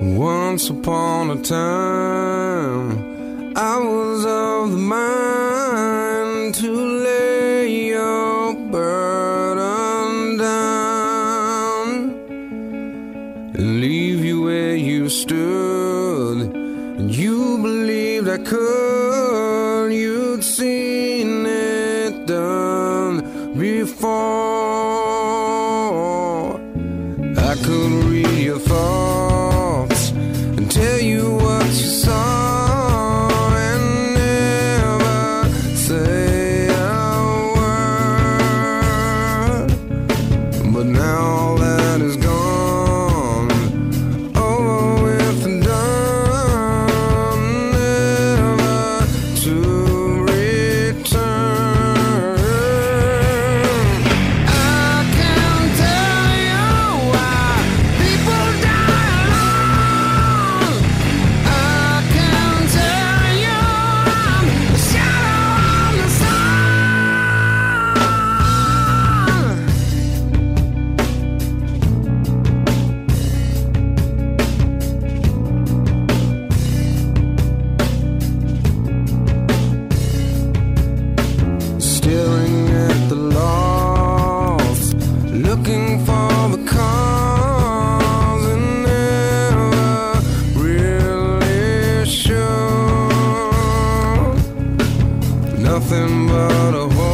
Once upon a time, I was of the mind to lay your burden down and leave you where you stood. You believed I could, you'd seen it done before. I could read your thoughts out of home